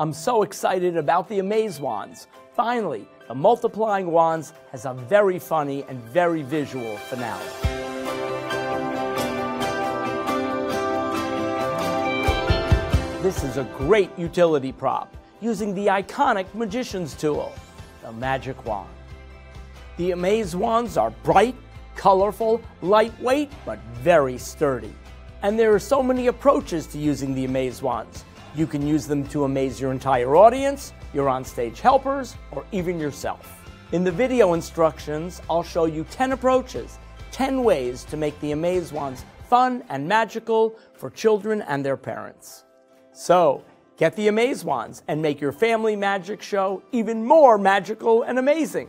I'm so excited about the Amaze Wands. Finally, the Multiplying Wands has a very funny and very visual finale. This is a great utility prop using the iconic Magician's Tool, the Magic Wand. The Amaze Wands are bright, colorful, lightweight, but very sturdy. And there are so many approaches to using the Amaze Wands. You can use them to amaze your entire audience, your onstage helpers, or even yourself. In the video instructions, I'll show you 10 approaches, 10 ways to make the Amaze Wands fun and magical for children and their parents. So, get the Amaze Wands and make your family magic show even more magical and amazing.